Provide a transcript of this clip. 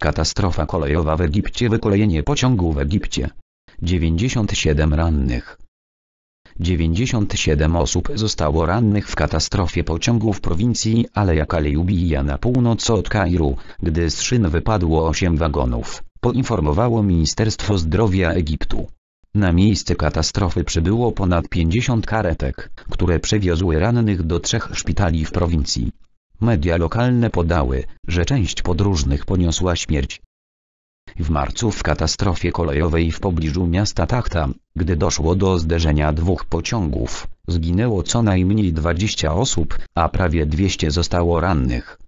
Katastrofa kolejowa w Egipcie Wykolejenie pociągu w Egipcie 97 rannych 97 osób zostało rannych w katastrofie pociągu w prowincji Aleja Kalejubija na północ od Kairu, gdy z szyn wypadło 8 wagonów, poinformowało Ministerstwo Zdrowia Egiptu. Na miejsce katastrofy przybyło ponad 50 karetek, które przewiozły rannych do trzech szpitali w prowincji. Media lokalne podały, że część podróżnych poniosła śmierć. W marcu w katastrofie kolejowej w pobliżu miasta Tachta, gdy doszło do zderzenia dwóch pociągów, zginęło co najmniej 20 osób, a prawie 200 zostało rannych.